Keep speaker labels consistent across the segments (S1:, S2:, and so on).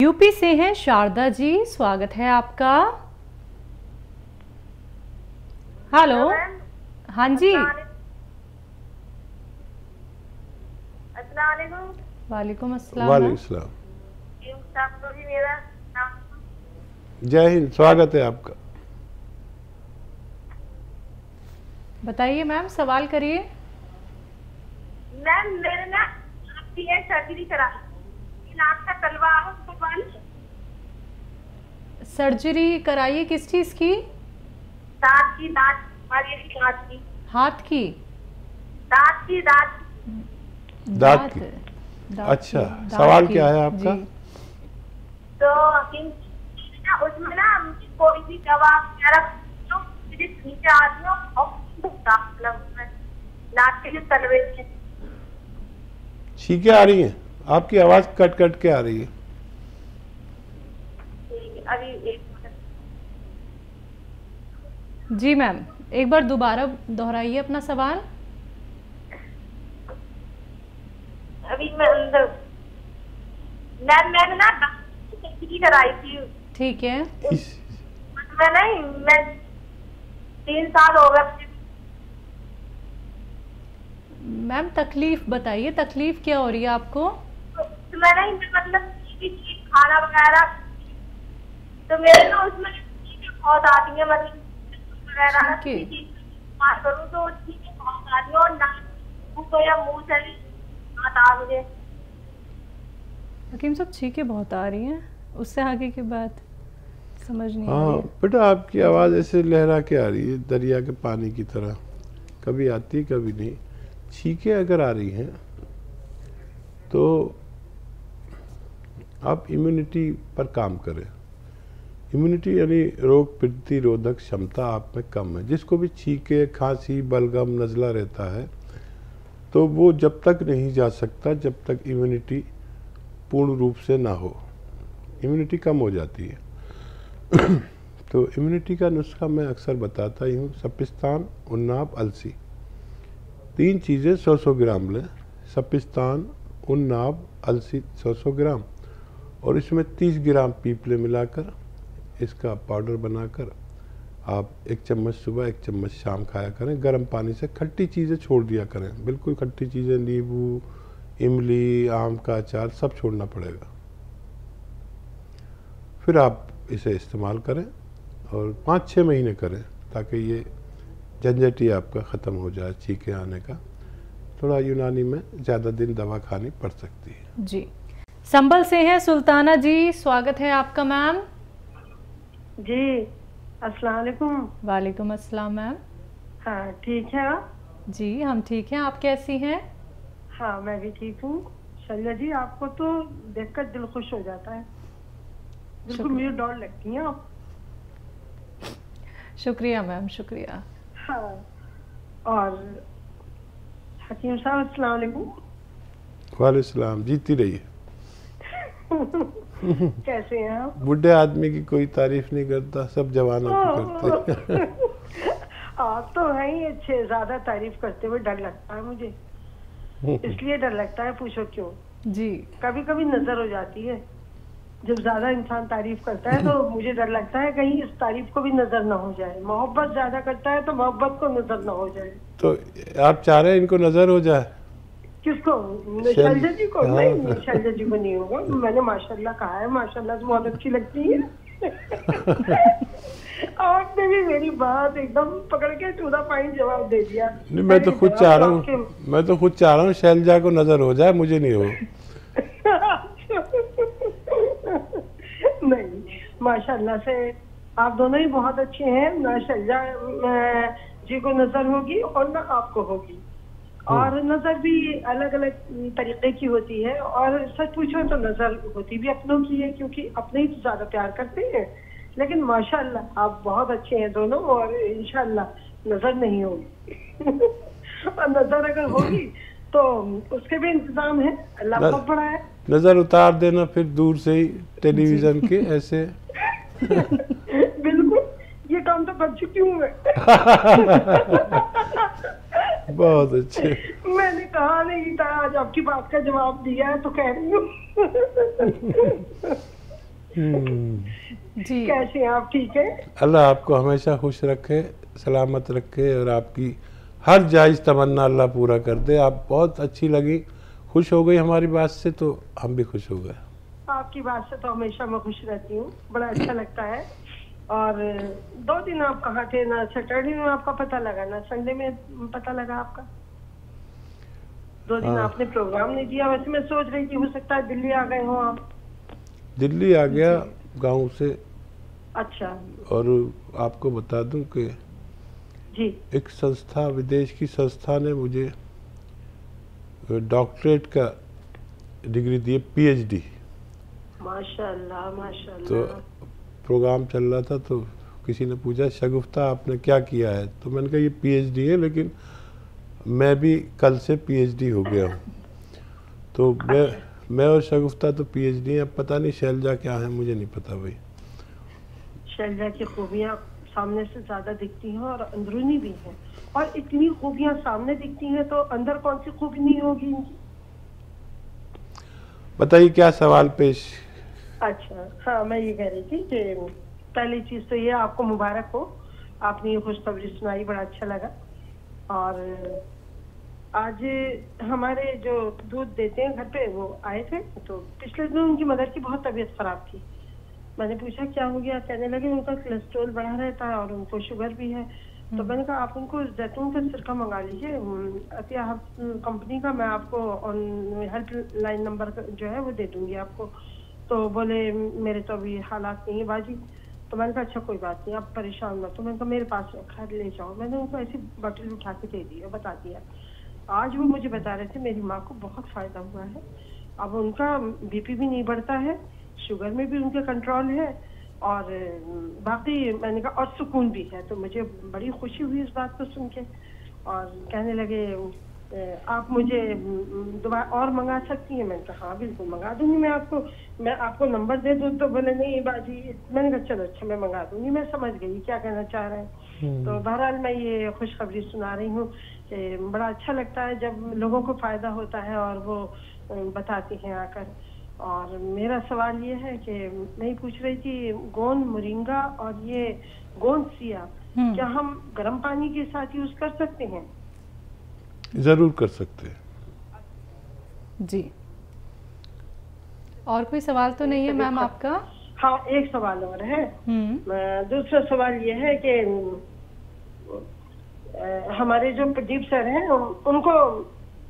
S1: UP से हैं शारदा जी स्वागत है आपका। हेलो। हाँ जी।
S2: अस्सलाम
S1: वालेकुम अस्सलाम।
S3: वालेकुम जय हिंद स्वागत है आपका।
S1: बताइए मैम सवाल करिए।
S2: मैम मेरे ना आपकी है सर्जरी करा नाक का
S1: सर्जरी कराइए किस चीज़ की
S2: दांत की दांत हमारी दांत की।
S1: हाथ की?
S2: दांत की दांत
S3: दांत की। अच्छा, सवाल
S1: की,
S3: क्या है आपका?
S2: तो उसमें ना मुझे कोई भी दवा वगैरह जो नीचे आती हो
S3: आ रही है। आपकी आवाज़ कट कट के आ रही है,
S2: अभी एक
S1: जी मैम एक बार दोबारा दोहराइए अपना सवाल।
S2: अभी मैं अंदर मैम मैंने ना कराई थी।
S1: ठीक है।
S2: मैं नहीं मैं तीन साल हो गए।
S1: मैम तकलीफ़ बताइए तकलीफ़ क्या हो रही है आपको?
S2: तो मैं नहीं मैं मतलब खाना वगैरह तो मेरे ना उसमें बहुत आती है मतलब वगैरह ना
S1: ठीक है।
S2: किसी चीज़ करूँ तो चीज़ें बहुत आती है और ना या मुँह से भी आता मुझे।
S1: हकीम साहब छींके बहुत आ रही हैं। उससे आगे की बात समझ नहीं आ
S3: हाँ बेटा आपकी आवाज़ ऐसे लहरा के आ रही है दरिया के पानी की तरह। कभी आती कभी नहीं। छींके अगर आ रही हैं तो आप इम्यूनिटी पर काम करें। इम्यूनिटी यानी रोग प्रतिरोधक क्षमता आप में कम है। जिसको भी छींके, खांसी, बलगम, नज़ला रहता है तो वो जब तक नहीं जा सकता, जब तक इम्यूनिटी पूर्ण रूप से ना हो। इम्यूनिटी कम हो जाती है। तो इम्यूनिटी का नुस्खा मैं अक्सर बताता ही हूँ। सपिस्तान उन्नाब अलसी। तीन चीज़ें सौ सौ ग्राम लें। सपिस्तान उन्नाब अलसी सौ सौ ग्राम। और इसमें तीस ग्राम पीपले मिलाकर इसका पाउडर बनाकर आप एक चम्मच सुबह, एक चम्मच शाम खाया करें। गर्म पानी से खट्टी चीज़ें छोड़ दिया करें। बिल्कुल खट्टी चीज़ें, नींबू, इमली, आम का अचार सब छोड़ना पड़ेगा। फिर आप इसे इस्तेमाल करें और पाँच छः महीने करें ताकि ये झंझट ही आपका ख़त्म हो जाए छीके आने का। थोड़ा यूनानी में ज़्यादा दिन दवा खानी पड़ सकती है।
S1: जी। संभल से हैं सुल्ताना जी, स्वागत है आपका मैम।
S4: जी अस्सलाम वालेकुम
S1: वालेकुम अस्सलाम मैम।
S4: हाँ ठीक है आप?
S1: जी हम ठीक हैं। आप कैसी हैं?
S4: हाँ मैं भी ठीक हूँ। शैल्या जी आपको तो देखकर दिल खुश हो जाता है। बिल्कुल
S1: शुक्रिया।
S4: मुझे डॉल लगती हैं आप।
S1: शुक्रिया मैम शुक्रिया।
S4: हाँ और हकीम साहब अस्सलाम वालेकुम
S3: वालेकुम जीती रहिए।
S4: कैसे हैं आप?
S3: बूढ़े आदमी की कोई तारीफ़ नहीं करता सब जवानों की करते
S4: आप तो है ही अच्छे ज़्यादा तारीफ़ करते हुए डर लगता है मुझे। इसलिए डर लगता है पूछो क्यों?
S1: जी।
S4: कभी कभी नज़र हो जाती है। जब ज़्यादा इंसान तारीफ़ करता है तो मुझे डर लगता है कहीं इस तारीफ़ को भी नज़र ना हो जाए। मोहब्बत ज़्यादा करता है तो मोहब्बत को नज़र ना हो जाए।
S3: तो आप चाह रहे हैं इनको नज़र हो जाए?
S4: किसको? शैलजा जी। को?
S3: हाँ।
S4: नहीं शैलजा जी को नहीं होगा। मैंने माशाल्लाह कहा है माशाल्लाह से बहुत अच्छी लगती है। आपने भी मेरी बात एकदम पकड़ के टू द पॉइंट जवाब दे दिया।
S3: नहीं मैं तो खुद चाह रहा हूँ। मैं तो खुद चाह रहा हूँ शैलजा को नज़र हो जाए मुझे नहीं हो।
S4: नहीं माशाल्लाह से आप दोनों ही बहुत अच्छे हैं। ना शैलजा जी को नज़र होगी और ना आपको होगी। और नज़र भी अलग अलग तरीके की होती है और सच पूछो तो नज़र होती भी अपनों की है क्योंकि अपने ही तो ज़्यादा प्यार करते हैं। लेकिन माशाल्लाह आप बहुत अच्छे हैं दोनों और इंशाल्लाह नज़र नहीं होगी। और नज़र अगर होगी तो उसके भी इंतज़ाम है। अल्लाह बहुत बड़ा है।
S3: नज़र उतार देना फिर दूर से ही टेलीविज़न के ऐसे।
S4: बिल्कुल ये काम तो कर चुकी हूँ मैं।
S3: बहुत अच्छे।
S4: मैंने कहा नहीं था आज आपकी बात का जवाब दिया है तो कह रही हूँ।
S3: हम्म,
S1: जी
S4: कैसे हैं आप ठीक है?
S3: अल्लाह आपको हमेशा खुश रखे सलामत रखे और आपकी हर जायज़ तमन्ना अल्लाह पूरा कर दे। आप बहुत अच्छी लगी खुश हो गई हमारी बात से तो हम भी खुश हो गए।
S4: आपकी बात से तो हमेशा मैं खुश रहती हूँ बड़ा अच्छा लगता है। और दो दिन आप कहाँ थे? ना सैटरडे में आपका पता लगा ना संडे में पता लगा आपका? दो दिन
S3: हाँ।
S4: आपने प्रोग्राम नहीं दिया वैसे मैं सोच रही थी हो सकता है दिल्ली आ गए हो आप।
S3: दिल्ली आ गया गाँव से।
S4: अच्छा।
S3: और आपको बता दूँ कि
S4: जी।
S3: एक संस्था विदेश की संस्था ने मुझे डॉक्टरेट का डिग्री दी पीएचडी
S4: माशाल्लाह
S3: तो
S4: माशाल्लाह
S3: प्रोग्राम चल रहा था तो किसी ने पूछा शगुफ्ता आपने क्या किया है? तो मैंने कहा ये पीएचडी है लेकिन मैं भी कल से पीएचडी हो गया हूँ। तो मैं मैं और शगुफ्ता तो पीएचडी हैं अब पता नहीं शैलजा क्या है मुझे नहीं पता भाई।
S4: शैलजा की खूबियाँ सामने से ज़्यादा दिखती हैं और अंदरूनी भी हैं। और इतनी खूबियाँ सामने दिखती हैं तो अंदर कौन सी खूबी नहीं होगी इनकी?
S3: बताइए क्या सवाल पेश
S4: अच्छा हाँ मैं ये कह रही थी कि पहली चीज़ तो ये आपको मुबारक हो। आपने ये खुशखबरी सुनाई बड़ा अच्छा लगा। और आज हमारे जो दूध देते हैं घर पे वो आए थे तो पिछले दिन उनकी मदर की बहुत तबीयत खराब थी। मैंने पूछा क्या हो गया? कहने लगे उनका कोलेस्ट्रोल बढ़ा रहता है और उनको शुगर भी है। तो मैंने कहा आप उनको जैतून का सिरका मंगा लीजिए अतिया कंपनी का मैं आपको हेल्प लाइन नंबर जो है वो दे दूँगी आपको। तो बोले, मेरे तो अभी हालात नहीं है बाजी। तो मैंने कहा अच्छा कोई बात नहीं, आप परेशान मत तो मैंने कहा, मेरे पास रखा ले जाओ। मैंने उनको ऐसी बॉटल उठा के दे दी और बता दिया। आज वो मुझे बता रहे थे, मेरी माँ को बहुत फ़ायदा हुआ है। अब उनका बीपी भी नहीं बढ़ता है, शुगर में भी उनके कंट्रोल है और, बाकी मैंने कहा, और सुकून भी है। तो मुझे बड़ी खुशी हुई इस बात को सुन के और कहने लगे आप मुझे दोबारा और मंगा सकती हैं? मैंने कहा हाँ बिल्कुल मंगा दूँगी मैं आपको। मैं आपको नंबर दे दूँ तो बोले नहीं बाजी मैंने कहा चलो अच्छा मैं मंगा दूँगी। मैं समझ गई क्या कहना चाह रहे हैं। तो बहरहाल मैं ये खुशखबरी सुना रही हूँ कि बड़ा अच्छा लगता है जब लोगों को फ़ायदा होता है और वो बताती हैं आकर। और मेरा सवाल ये है कि मैं पूछ रही थी गोंद मुरिंगा और ये गोंद सिया
S1: हम्म।
S4: क्या हम गर्म पानी के साथ यूज़ कर सकते हैं?
S3: ज़रूर कर सकते हैं।
S1: जी। और कोई सवाल तो नहीं है मैम आपका?
S4: हाँ एक सवाल और है।
S1: हम्म।
S4: दूसरा सवाल ये है कि हमारे जो प्रदीप सर हैं उनको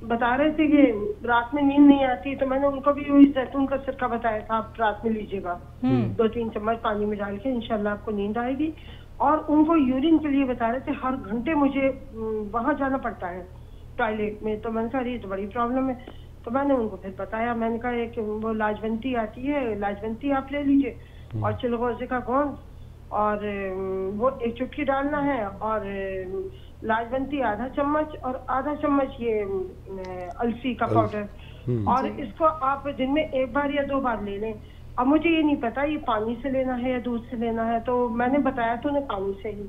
S4: बता रहे थे कि रात में नींद नहीं आती तो मैंने उनको भी वही जैतून का सिरका बताया था आप रात में लीजिएगा।
S1: हम्म।
S4: दो तीन चम्मच पानी में डाल के इनशाला आपको नींद आएगी। और उनको यूरिन के लिए बता रहे थे हर घंटे मुझे वहाँ जाना पड़ता है। टॉयलेट में तो मैंने कहा ये तो बड़ी प्रॉब्लम है। तो मैंने उनको फिर बताया मैंने कहा एक वो लाजवंती आती है लाजवंती आप ले लीजिए। और चिलगोजे का गोंद और वो एक चुटकी डालना है और लाजवंती आधा चम्मच और आधा चम्मच ये अलसी का पाउडर।
S3: हम्म।
S4: और इसको आप दिन में एक बार या दो बार ले लें। अब मुझे ये नहीं पता ये पानी से लेना है या दूध से लेना है तो मैंने बताया तो उन्हें पानी से ही।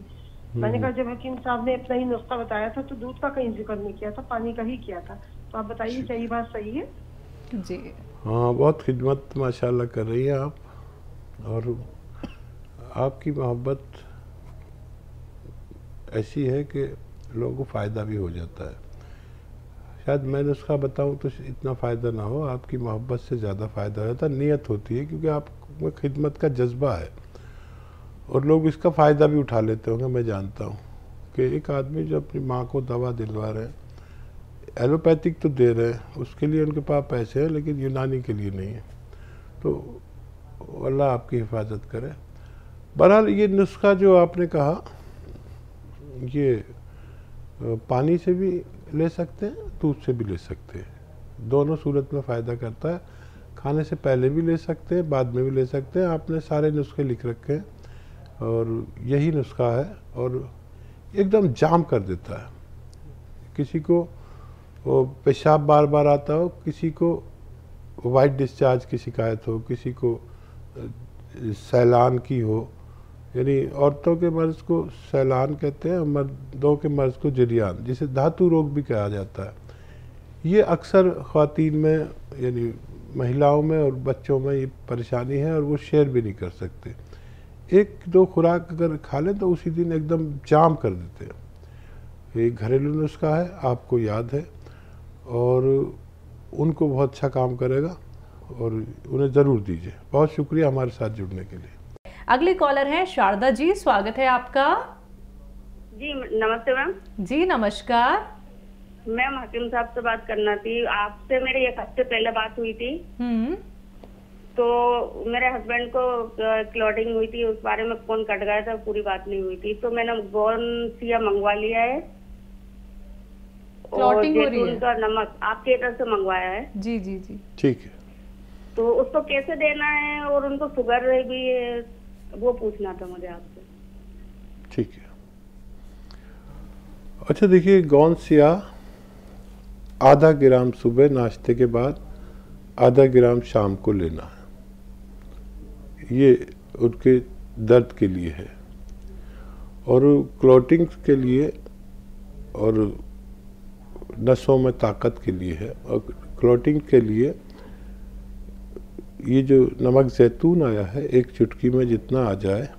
S4: मैंने कहा जब हकीम साहब ने अपना ही नुस्खा बताया था तो दूध का कहीं ज़िक्र नहीं किया था पानी का ही किया था। तो आप बताइए क्या ये बात सही है?
S1: जी।
S3: हाँ बहुत खिदमत माशाल्लाह कर रही है आप। और आपकी मोहब्बत ऐसी है कि लोगों को फ़ायदा भी हो जाता है। शायद मैं नुस्खा बताऊँ तो इतना फ़ायदा ना हो आपकी मोहब्बत से ज़्यादा फ़ायदा हो जाता है नीयत होती है क्योंकि आप में खिदमत का जज्बा है। और लोग इसका फ़ायदा भी उठा लेते होंगे, मैं जानता हूँ कि एक आदमी जो अपनी माँ को दवा दिलवा रहे हैं, एलोपैथिक तो दे रहे हैं, उसके लिए उनके पास पैसे हैं, लेकिन यूनानी के लिए नहीं है। तो अल्लाह आपकी हिफाजत करे। बहरहाल ये नुस्खा जो आपने कहा, ये पानी से भी ले सकते हैं, दूध से भी ले सकते हैं। दोनों सूरत में फ़ायदा करता है। खाने से पहले भी ले सकते हैं, बाद में भी ले सकते हैं। आपने सारे नुस्खे लिख रखे हैं। और यही नुस्खा है और एकदम जाम कर देता है। किसी को वो पेशाब बार बार आता हो, किसी को वाइट डिस्चार्ज की शिकायत हो, किसी को सैलान की हो, यानी औरतों के मर्ज को सैलान कहते हैं, मर्दों के मर्ज को जरियान, जिसे धातु रोग भी कहा जाता है। ये अक्सर ख़वातीन में, यानी महिलाओं में और बच्चों में ये परेशानी है और वो शेयर भी नहीं कर सकते। एक दो खुराक अगर खा लें तो उसी दिन एकदम जाम कर देते हैं। ये घरेलू नुस्खा है आपको याद है। और उनको बहुत अच्छा काम करेगा और उन्हें ज़रूर दीजिए। बहुत शुक्रिया हमारे साथ जुड़ने के लिए।
S1: अगले कॉलर हैं शारदा जी स्वागत है आपका।
S2: जी नमस्ते मैम।
S1: जी नमस्कार।
S2: मैम हकीम साहब से बात करना थी। आपसे मेरी एक हफ़्ते पहले बात हुई थी।
S1: हम्म।
S2: तो मेरे हस्बैंड को क्लॉटिंग हुई थी उस बारे में फ़ोन कट गया था पूरी बात नहीं हुई थी। तो मैंने गोन सिया मंगवा लिया है। और
S1: हो रही
S2: जैतून
S1: है?
S2: का नमक आपके तरफ़ से मंगवाया है।
S1: जी जी जी।
S3: ठीक है।
S2: तो उसको कैसे देना है और उनको शुगर भी है वो पूछना था मुझे आपसे।
S3: ठीक है। अच्छा देखिए गौन सिया आधा ग्राम सुबह नाश्ते के बाद आधा ग्राम शाम को लेना है। ये उनके दर्द के लिए है। और क्लोटिंग के लिए और नसों में ताकत के लिए है। और क्लोटिंग के लिए ये जो नमक जैतून आया है, एक चुटकी में जितना आ जाए,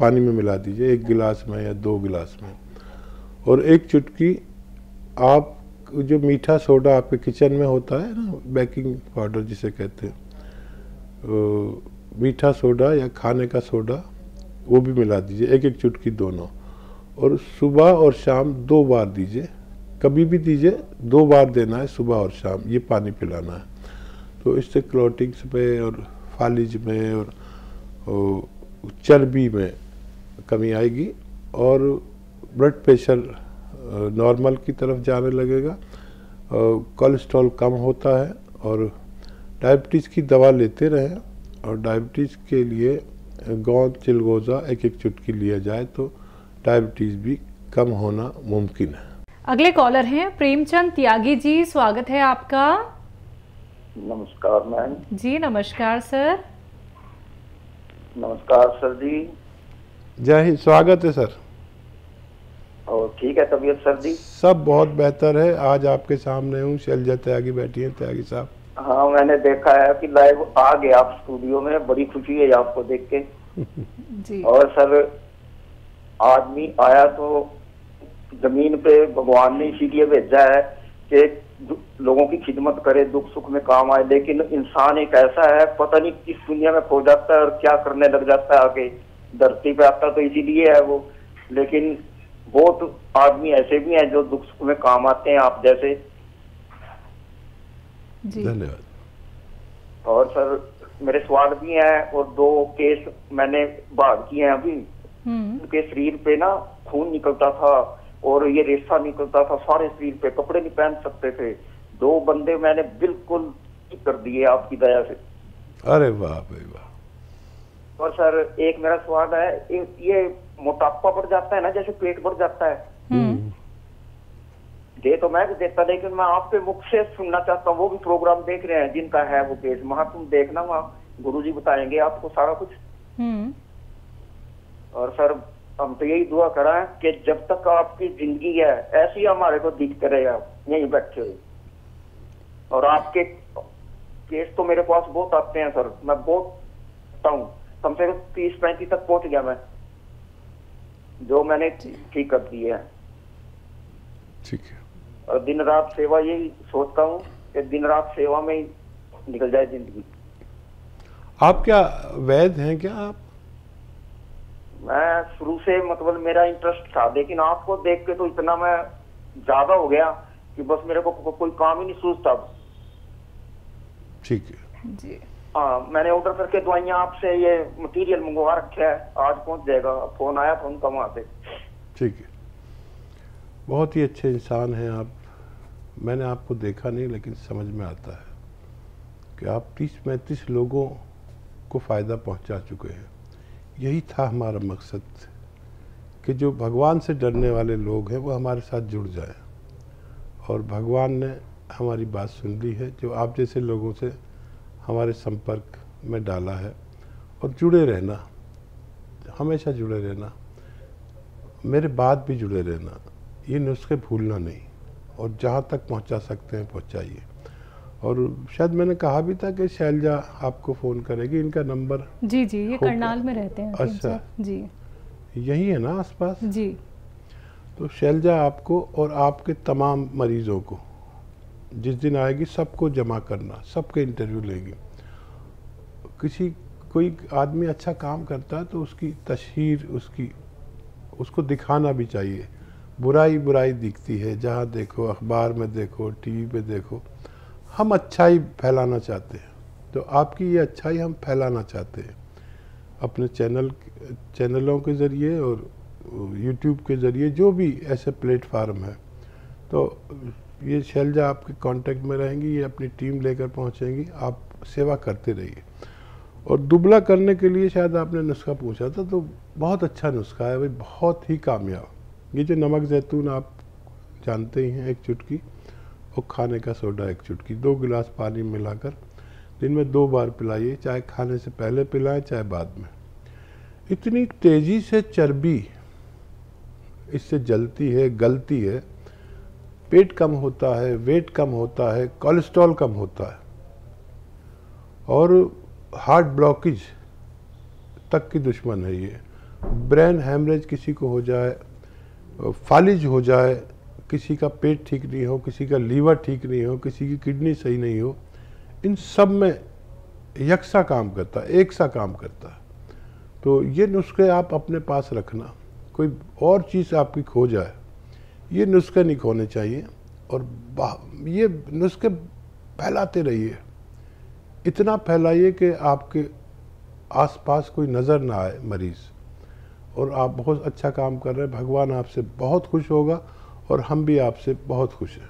S3: पानी में मिला दीजिए, एक गिलास में या दो गिलास में। और एक चुटकी आप जो मीठा सोडा आपके किचन में होता है ना बेकिंग पाउडर जिसे कहते हैं मीठा सोडा या खाने का सोडा वो भी मिला दीजिए एक एक चुटकी दोनों। और सुबह और शाम दो बार दीजिए कभी भी दीजिए दो बार देना है सुबह और शाम ये पानी पिलाना है। तो इससे क्लोटिंग्स में और फालिज में और, और चर्बी में कमी आएगी और ब्लड प्रेशर नॉर्मल की तरफ़ जाने लगेगा। कोलेस्ट्रॉल कम होता है और डायबिटीज़ की दवा लेते रहें। और डायबिटीज़ के लिए गोंद चिलगोज़ा एक एक चुटकी लिया जाए तो डायबिटीज़ भी कम होना मुमकिन है।
S1: अगले कॉलर हैं प्रेमचंद त्यागी जी स्वागत है आपका।
S5: नमस्कार मैम।
S1: जी नमस्कार सर।
S5: नमस्कार सर जी।
S3: जय हिंद स्वागत है सर।
S5: और ठीक है तबीयत सर जी?
S3: सब बहुत बेहतर है। आज आपके सामने हूँ शैलजा त्यागी बैठी हैं त्यागी साहब।
S5: हाँ मैंने देखा है कि लाइव आ गए आप स्टूडियो में बड़ी खुशी है आपको देख के।
S1: जी।
S5: और सर आदमी आया तो ज़मीन पे भगवान ने इसीलिए भेजा है कि लोगों की खिदमत करे दुख सुख में काम आए लेकिन इंसान एक ऐसा है पता नहीं किस दुनिया में खो जाता है और क्या करने लग जाता है आगे। धरती पे आता तो इसीलिए है वो। लेकिन बहुत आदमी ऐसे भी हैं जो दुख सुख में काम आते हैं आप जैसे
S3: धन्यवाद।
S5: और सर मेरे सवाल भी हैं और दो केस मैंने भाग किए हैं अभी।
S1: हम्म।
S5: उनके शरीर पे ना खून निकलता था और ये रेशा निकलता था सारे शरीर पे कपड़े नहीं पहन सकते थे। दो बंदे मैंने बिल्कुल कर दिए आपकी दया से।
S3: अरे वाह भाई वाह
S5: और सर एक मेरा सवाल है ये- मोटापा बढ़ जाता है ना जैसे पेट बढ़ जाता है? दे तो मैं भी देता लेकिन मैं आपके मुख से सुनना चाहता हूँ वो भी प्रोग्राम देख रहे हैं जिनका है वो केस वहाँ तुम देखना वहाँ गुरु जी बताएँगे आपको सारा कुछ।
S1: हम्म।
S5: और सर हम तो यही दुआ करा है कि जब तक आपकी ज़िंदगी है ऐसी हमारे को दिखते रहे आप यहीं बैठे हुए और आपके केस तो मेरे पास बहुत आते हैं सर। मैं बहुत हूँ कम से कम तीस पैंतीस तक पहुँच गया मैं। जो मैंने ठीक कर दिए हैं।
S3: ठीक है।
S5: और दिन रात सेवा यही सोचता हूँ कि दिन रात सेवा में ही निकल जाए ज़िंदगी।
S3: आप क्या वैद हैं क्या आप?
S5: मैं शुरू से मतलब मेरा इंटरेस्ट था लेकिन आपको देख के तो इतना मैं ज़्यादा हो गया कि बस मेरे को को, कोई काम ही नहीं सूझता
S3: ठीक है।
S1: जी।
S5: हाँ मैंने ऑर्डर करके दवाइयाँ आपसे ये मटेरियल मंगवा रखे है आज पहुँच जाएगा। फ़ोन आया फ़ोन उनका वहाँ से
S3: ठीक है। बहुत ही अच्छे इंसान हैं आप। मैंने आपको देखा नहीं, लेकिन समझ में आता है कि आप तीस पैंतीस लोगों को फ़ायदा पहुँचा चुके हैं। यही था हमारा मकसद कि जो भगवान से डरने वाले लोग हैं, वो हमारे साथ जुड़ जाएँ। और भगवान ने हमारी बात सुन ली है, जो आप जैसे लोगों से हमारे संपर्क में डाला है। और जुड़े रहना, हमेशा जुड़े रहना, मेरे बाद भी जुड़े रहना। ये नुस्खे भूलना नहीं। और जहाँ तक पहुँचा सकते हैं पहुँचाइए। और शायद मैंने कहा भी था कि शैलजा आपको फ़ोन करेगी इनका नंबर
S1: जी जी ये करनाल में रहते हैं
S3: अच्छा।
S1: जी।
S3: यही है ना आसपास?
S1: जी।
S3: तो शैलजा आपको और आपके तमाम मरीजों को जिस दिन आएगी सबको जमा करना सबके इंटरव्यू लेगी। किसी कोई आदमी अच्छा काम करता है तो उसकी तशहीर उसकी उसको दिखाना भी चाहिए। बुराई बुराई दिखती है। जहाँ देखो, अखबार में देखो, टीवी पे देखो, हम अच्छाई फैलाना चाहते हैं। तो आपकी ये अच्छाई हम फैलाना चाहते हैं। अपने चैनल, चैनलों के ज़रिए और यूट्यूब के ज़रिए जो भी ऐसे प्लेटफार्म है। तो ये शैलजा आपके कांटेक्ट में रहेंगी, ये अपनी टीम लेकर पहुंचेंगी। आप सेवा करते रहिए। और दुबला करने के लिए शायद आपने नुस्खा पूछा था तो बहुत अच्छा नुस्खा है भाई, बहुत ही कामयाब। ये जो नमक जैतून आप जानते ही हैं, एक चुटकी, और खाने का सोडा एक चुटकी, दो गिलास पानी मिलाकर दिन में दो बार पिलाइए, चाहे खाने से पहले पिलाएँ, चाहे बाद में। इतनी तेज़ी से चर्बी इससे जलती है, गलती है। पेट कम होता है, वेट कम होता है, कोलेस्ट्रॉल कम होता है, और हार्ट ब्लॉकेज तक की दुश्मन है ये। ब्रेन हैमरेज किसी को हो जाए फालिज हो जाए, किसी का पेट ठीक नहीं हो, किसी का लीवर ठीक नहीं हो, किसी की किडनी सही नहीं हो, इन सब में यकसा काम करता है एक सा काम करता है। तो ये नुस्खे आप अपने पास रखना, कोई और चीज़ आपकी खो जाए, ये नुस्खे नहीं खोने चाहिए, और ये नुस्खे फैलाते रहिए। इतना फैलाइए कि आपके आसपास कोई नज़र ना आए मरीज़। और आप बहुत अच्छा काम कर रहे हैं। भगवान आपसे बहुत खुश होगा और हम भी आपसे बहुत खुश हैं।